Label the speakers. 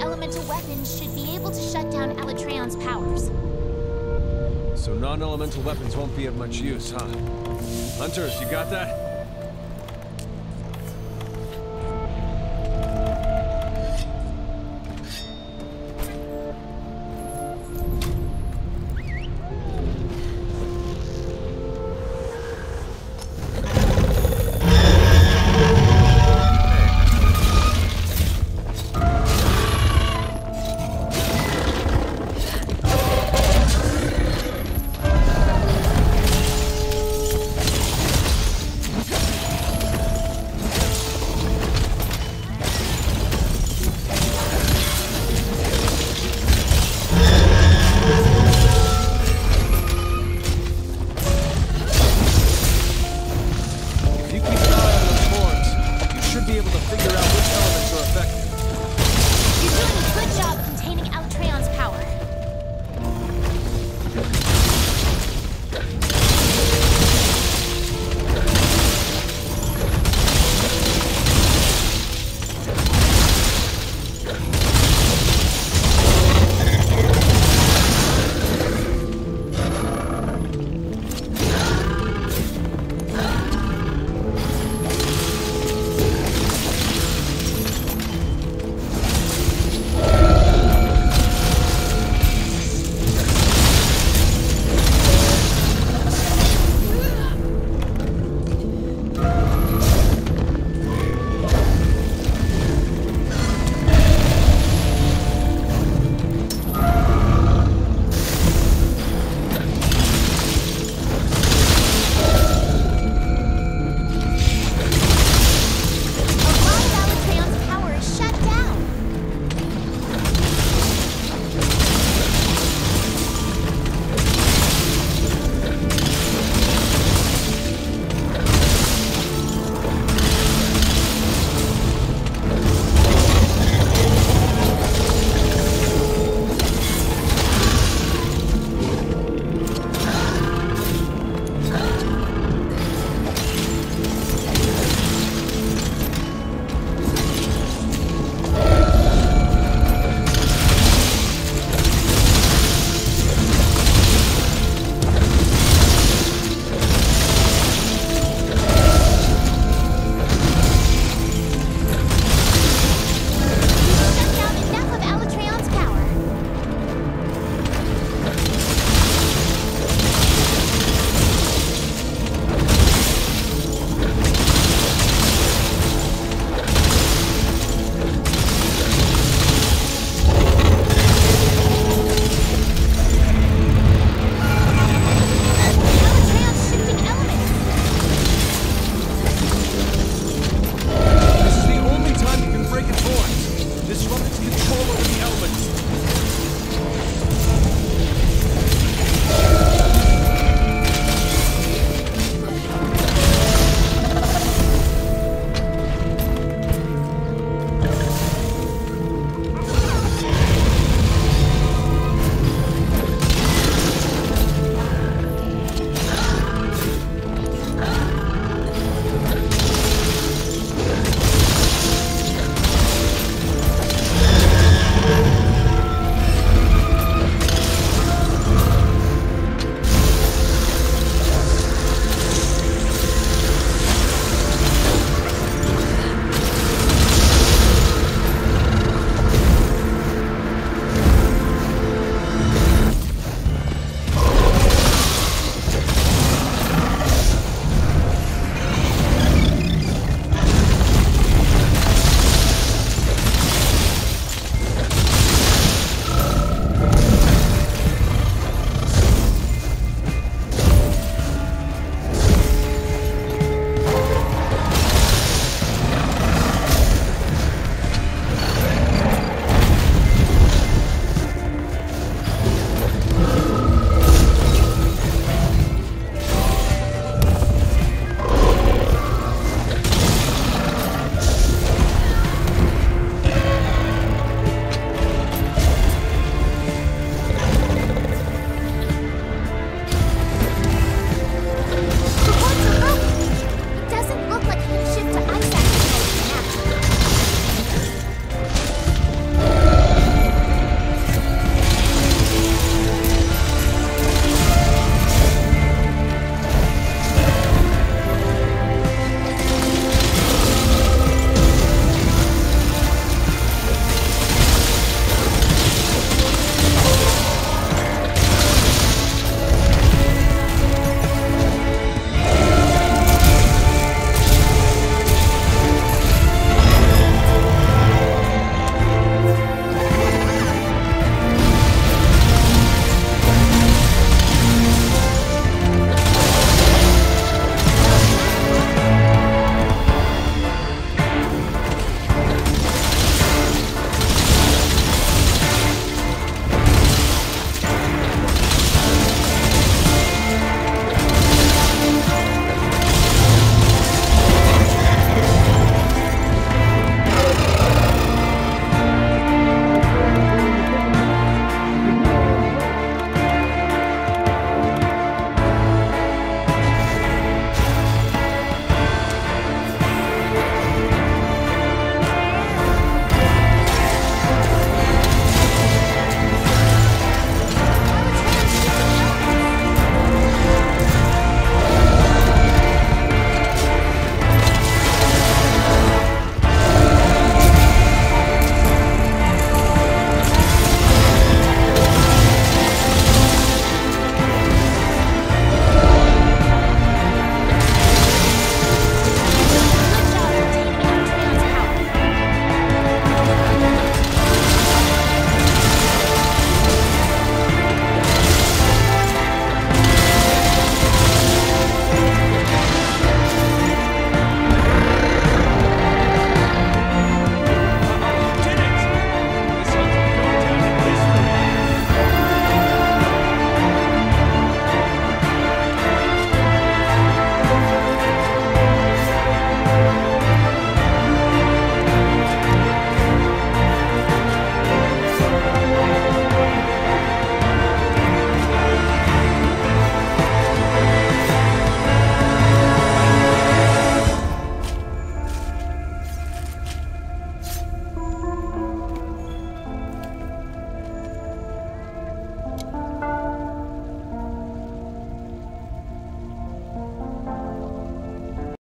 Speaker 1: elemental weapons should be able to shut down Alatreon's powers.
Speaker 2: So non-elemental weapons won't be of much use, huh? Hunters, you got that?